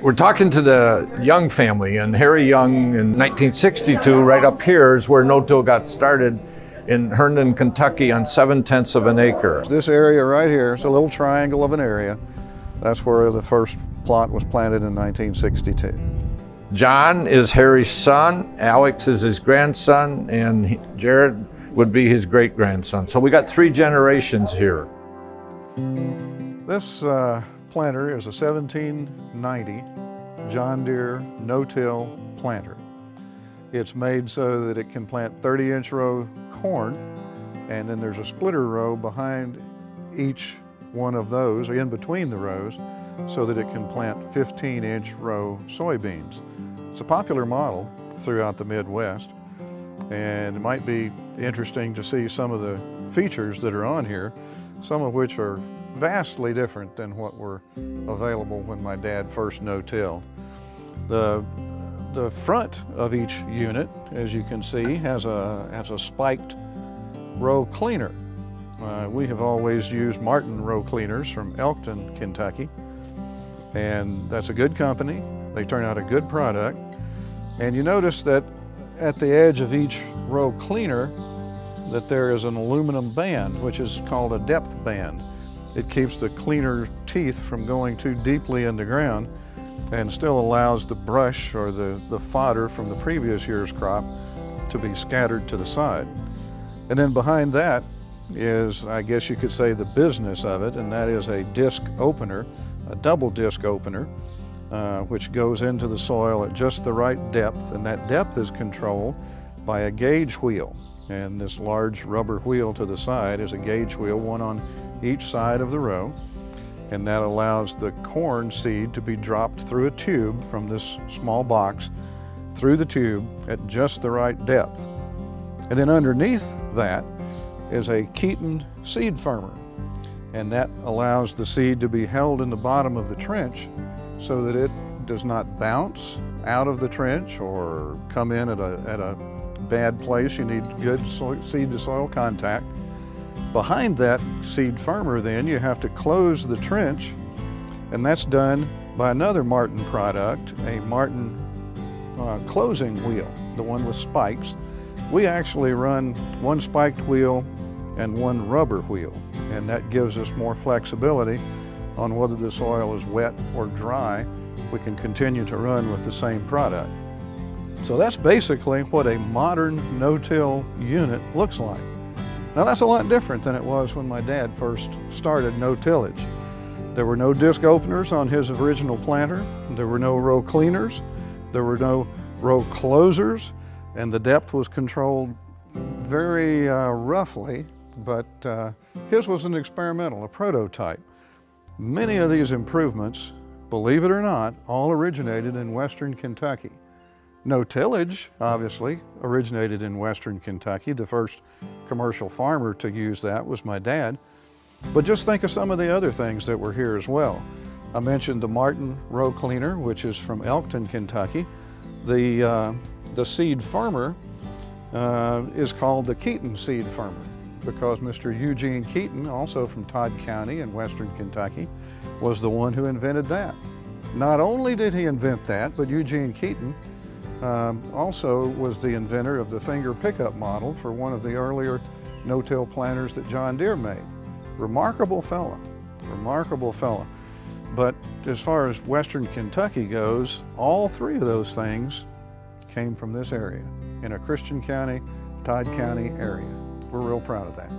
We're talking to the Young family, and Harry Young in 1962, right up here, is where no-till got started in Herndon, Kentucky, on seven tenths of an acre. This area right here is a little triangle of an area. That's where the first plot was planted in 1962. John is Harry's son, Alex is his grandson, and Jared would be his great grandson. So we got three generations here. This uh, planter is a 1790 John Deere no-till planter. It's made so that it can plant 30 inch row corn and then there's a splitter row behind each one of those, in between the rows, so that it can plant 15 inch row soybeans. It's a popular model throughout the Midwest and it might be interesting to see some of the features that are on here, some of which are vastly different than what were available when my dad first no-tilled. The, the front of each unit, as you can see, has a, has a spiked row cleaner. Uh, we have always used Martin row cleaners from Elkton, Kentucky, and that's a good company. They turn out a good product. And you notice that at the edge of each row cleaner that there is an aluminum band, which is called a depth band. It keeps the cleaner teeth from going too deeply in the ground and still allows the brush or the, the fodder from the previous year's crop to be scattered to the side. And then behind that is, I guess you could say, the business of it, and that is a disc opener, a double disc opener, uh, which goes into the soil at just the right depth, and that depth is controlled by a gauge wheel. And this large rubber wheel to the side is a gauge wheel, one on each side of the row, and that allows the corn seed to be dropped through a tube from this small box through the tube at just the right depth. And then underneath that is a Keeton seed firmer, and that allows the seed to be held in the bottom of the trench so that it does not bounce out of the trench or come in at a, at a bad place. You need good seed to soil contact. Behind that seed firmer then you have to close the trench and that's done by another Martin product, a Martin uh, closing wheel, the one with spikes. We actually run one spiked wheel and one rubber wheel and that gives us more flexibility on whether the soil is wet or dry. We can continue to run with the same product. So that's basically what a modern no-till unit looks like. Now that's a lot different than it was when my dad first started no-tillage. There were no disc openers on his original planter. There were no row cleaners. There were no row closers. And the depth was controlled very uh, roughly, but uh, his was an experimental, a prototype. Many of these improvements, believe it or not, all originated in western Kentucky. No tillage, obviously, originated in western Kentucky. The first commercial farmer to use that was my dad. But just think of some of the other things that were here as well. I mentioned the Martin row cleaner, which is from Elkton, Kentucky. The, uh, the seed firmer uh, is called the Keeton seed firmer because Mr. Eugene Keeton, also from Todd County in western Kentucky, was the one who invented that. Not only did he invent that, but Eugene Keeton um, also was the inventor of the finger pickup model for one of the earlier no-till planters that John Deere made. Remarkable fellow, remarkable fellow. But as far as western Kentucky goes, all three of those things came from this area in a Christian County, Todd County area. We're real proud of that.